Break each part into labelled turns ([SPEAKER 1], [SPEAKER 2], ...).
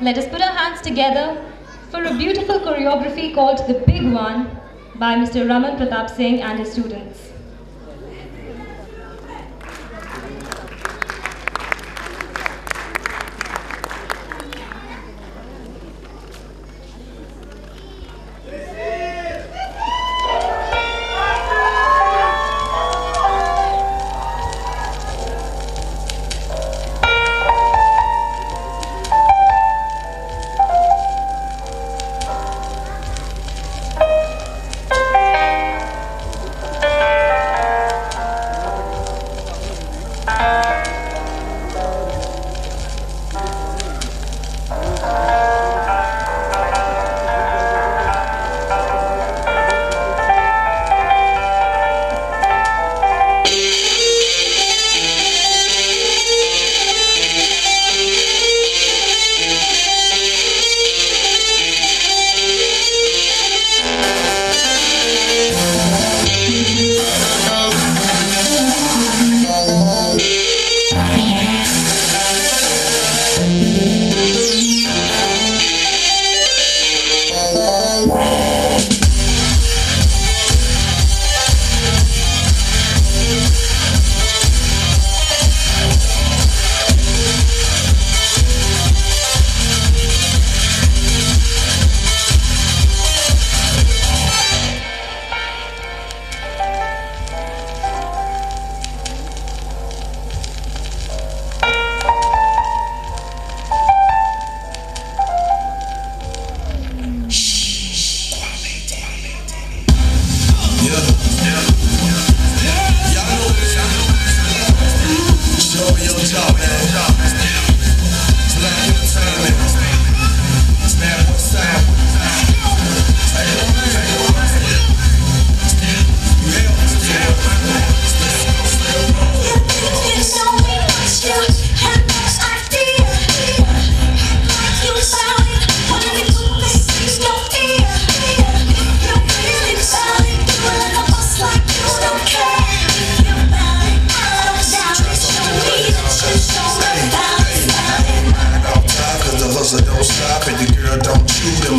[SPEAKER 1] Let us put our hands together for a beautiful choreography called The Big One by Mr. Raman Pratap Singh and his students.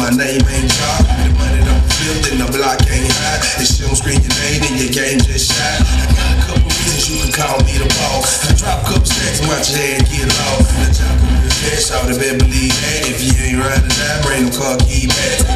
[SPEAKER 2] My name ain't drop. The money don't flip and the block ain't high. And she don't scream your name and your game just shot. I got a couple reasons you can call me the boss. I drop couple stacks watch your head get low. The top of the cash out of bed, believe that. If you ain't riding that, bring the car key back.